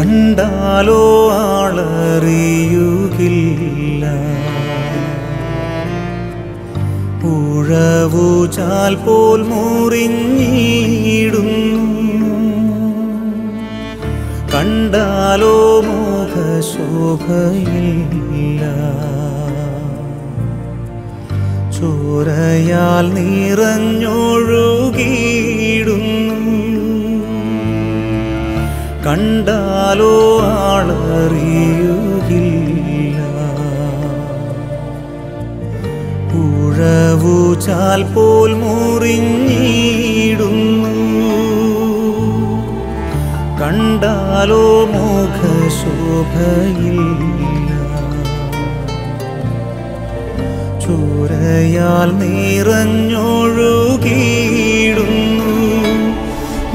കണ്ടാലോ ആളറിയുകില്ല. ഉഴവുചാൽ പോൽ മുറിഞ്ഞിടുന്നു. കണ്ടാലോ മോഹശോഭയില്ല ചോരയാൽ നിറഞ്ഞൊഴുകിയിടുന്നു. കണ്ടാലോ ആളറിയുകില്ല. ഉഴവുചാൽ പോൽ മുറിഞ്ഞിടുന്നു. കണ്ടാലോ മുഖശോഭയില്ല. ചോരയാൽ നിറഞ്ഞൊഴുകിയിടുന്നു.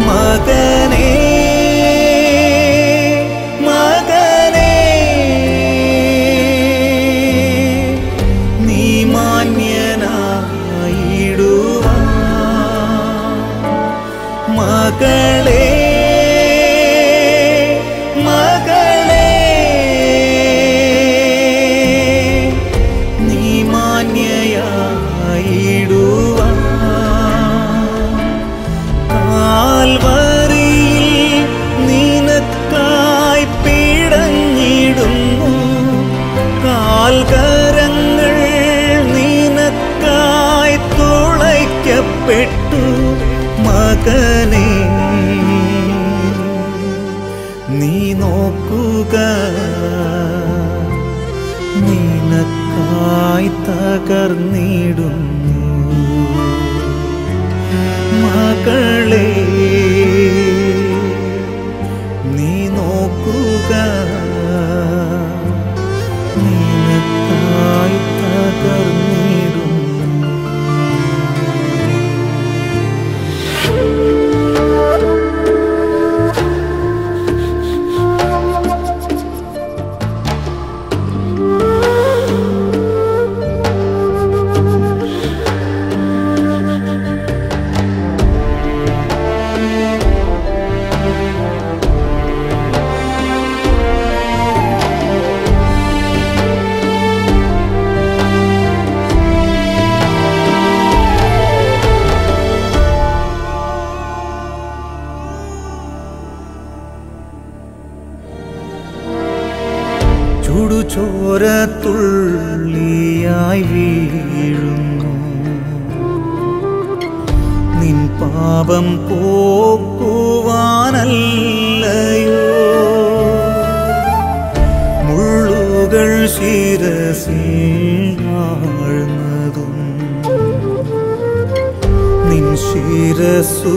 മകനേ നീ നോക്കുക. നിനക്കായി തകർന്നിടുന്നു. മകളെ നീ നോക്കുക. ചുടുചോരത്തുള്ളിയായി വീഴുന്നു. നിൻ പാപം പോക്കുവാനല്ലയോ? മുള്ളുകൾ ശിരസിൽ നിൻ ശിരസുയരുവാനല്ലയോ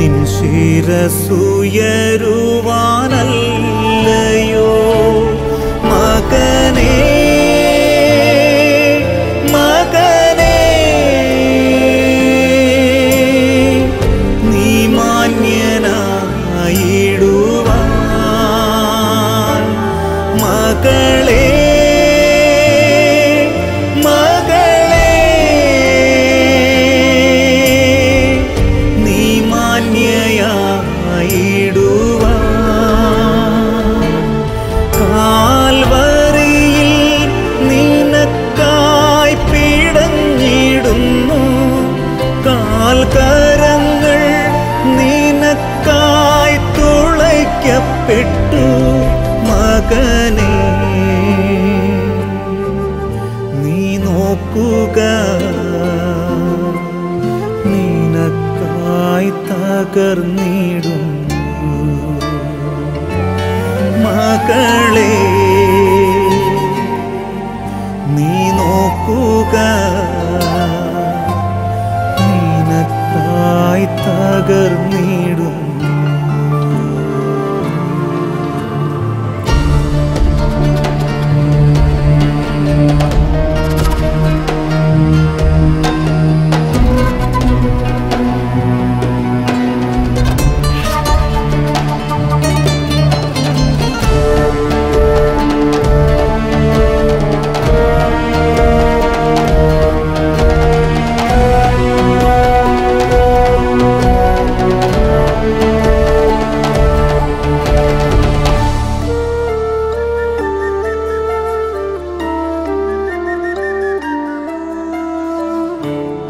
നിൻ ശിരസുയരുവാനല്ലയോ തുളയ്ക്കപ്പെട്ടു മകനെ. നീ നോക്കുക. നിനക്കായി തകർന്നിടുന്നു മകളെ നീ നോക്കുക. നിനക്കായി തകർന്നിടുന്നു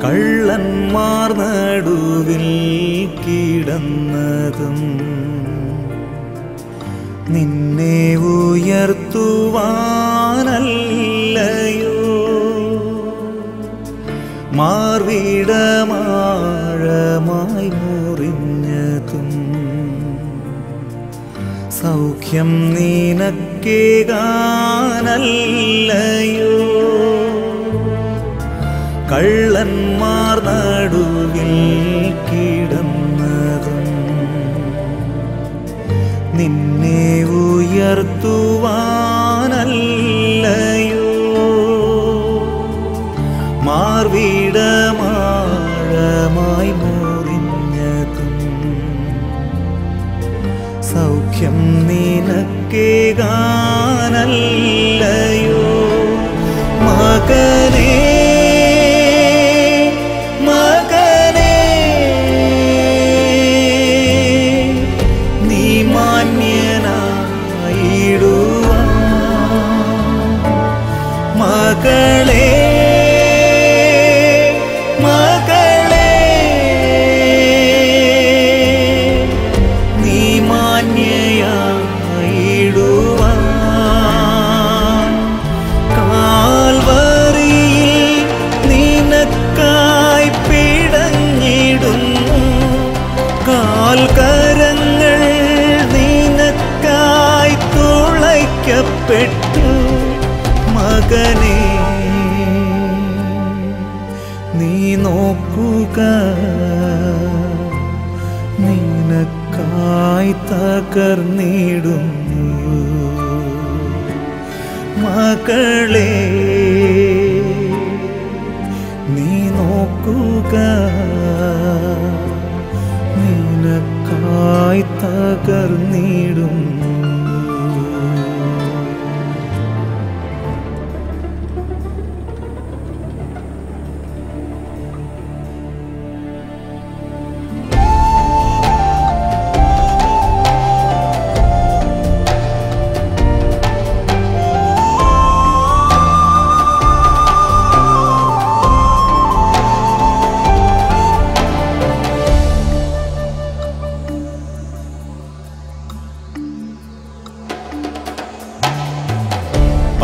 കള്ളന്മാർ നടുവിൽ കിടന്നതും നിന്നെ ഉയർത്തുവാനല്ലയോ? മാർവിടമാഴമായി മുറിഞ്ഞതും സൗഖ്യം നിനക്കേകാനല്ലയോ കള്ളന്മാർ നടുവിൽ കിടന്നതും നിന്നെ ഉയർത്തുവാനല്ലയോ? മാർവിടമാഴമായി മുറിഞ്ഞതും സൗഖ്യം നിനക്കേകാനല്ലയോ നിനക്കായി തകർന്നിടുന്നു മകളെ നീ നോക്കുക. നിനക്കായി തകർന്നിടുന്നു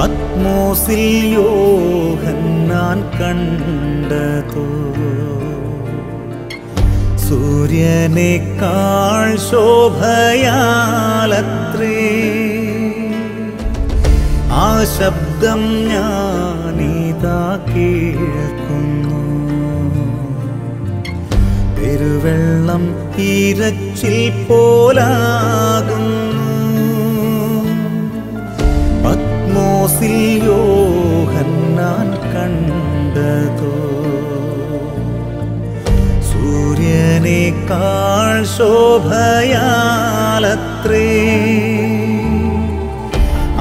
പത്മോസിൽ യോഹന്നാൻ കണ്ടതോ? സൂര്യനേക്കാൾ ശോഭയാലത്രേ. ആ ശബ്ദം ഞാനിതാ കേൾക്കുന്നു. പെരുവെള്ളം ഇരച്ചിൽ പോലാകുന്നു. പത്മോസിൽ യോഹന്നാൻ കണ്ടതോ സൂര്യനേക്കാൾ ശോഭയാലത്രേ.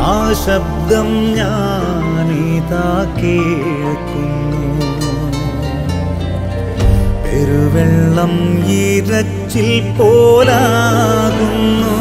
ആ ശബ്ദം ഞാനിതാ കേൾക്കുന്നു. പെരുവെള്ളം ഇരച്ചിൽ പോലാകുന്നു.